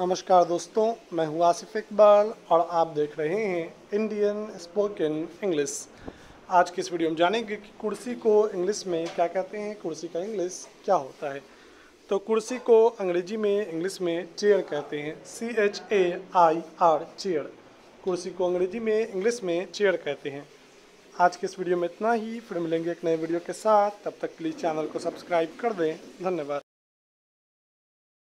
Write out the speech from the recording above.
नमस्कार दोस्तों, मैं हूँ आसिफ इकबाल और आप देख रहे हैं इंडियन स्पोकन इंग्लिश आज के इस वीडियो में जानेंगे कि कुर्सी को इंग्लिश में क्या कहते हैं, कुर्सी का इंग्लिश क्या होता है। तो कुर्सी को अंग्रेज़ी में, इंग्लिश में चेयर कहते हैं C H A I R chair कुर्सी को अंग्रेज़ी में, इंग्लिश में चेयर कहते हैं। आज के इस वीडियो में इतना ही, फिर मिलेंगे एक नए वीडियो के साथ। तब तक प्लीज़ चैनल को सब्सक्राइब कर दें। धन्यवाद।